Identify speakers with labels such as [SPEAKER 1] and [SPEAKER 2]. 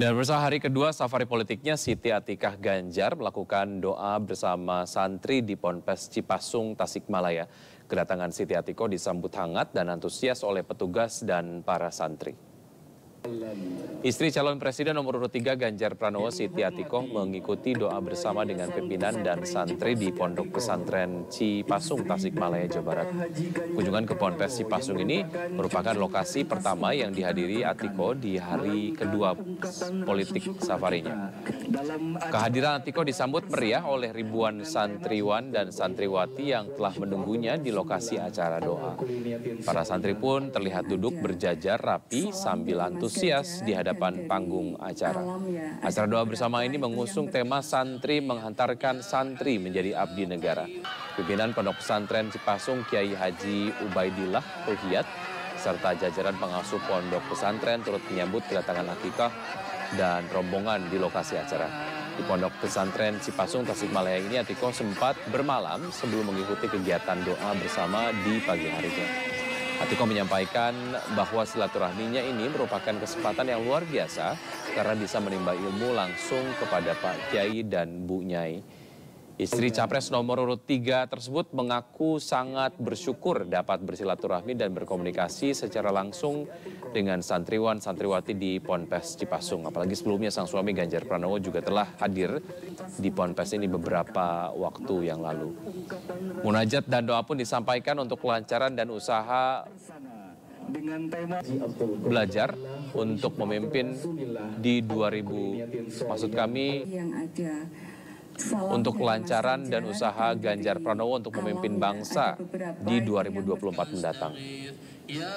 [SPEAKER 1] Dan bersama hari kedua safari politiknya Siti Atikah Ganjar melakukan doa bersama santri di Ponpes Cipasung, Tasikmalaya. Kedatangan Siti Atiko disambut hangat dan antusias oleh petugas dan para santri. Istri calon presiden nomor urut 3 Ganjar Pranowo Siti Atikoh mengikuti doa bersama dengan pimpinan dan santri di Pondok Pesantren Cipasung, Tasikmalaya, Jawa Barat. Kunjungan ke Ponpes Cipasung ini merupakan lokasi pertama yang dihadiri Atiko di hari kedua politik safarinya. Kehadiran Atiko disambut meriah oleh ribuan santriwan dan santriwati yang telah menunggunya di lokasi acara doa. Para santri pun terlihat duduk berjajar rapi sambil antusias antusias di hadapan panggung acara. Acara doa bersama ini mengusung tema santri menghantarkan santri menjadi abdi negara. Pimpinan Pondok Pesantren Cipasung Kiai Haji Ubaidillah Ruhiyat serta jajaran pengasuh Pondok Pesantren turut menyambut kedatangan akikah dan rombongan di lokasi acara. Di Pondok Pesantren Cipasung Tasikmalaya ini Atiko sempat bermalam sebelum mengikuti kegiatan doa bersama di pagi harinya. Atiko menyampaikan bahwa silaturahminya ini merupakan kesempatan yang luar biasa karena bisa menimba ilmu langsung kepada Pak Kiai dan Bu Nyai. Istri capres nomor urut 3 tersebut mengaku sangat bersyukur dapat bersilaturahmi dan berkomunikasi secara langsung dengan santriwan santriwati di Ponpes Cipasung. Apalagi sebelumnya sang suami Ganjar Pranowo juga telah hadir di Ponpes ini beberapa waktu yang lalu. Munajat dan doa pun disampaikan untuk kelancaran dan usaha belajar untuk memimpin di 2000 maksud kami untuk kelancaran dan usaha Ganjar Pranowo untuk memimpin bangsa di 2024 mendatang. Ya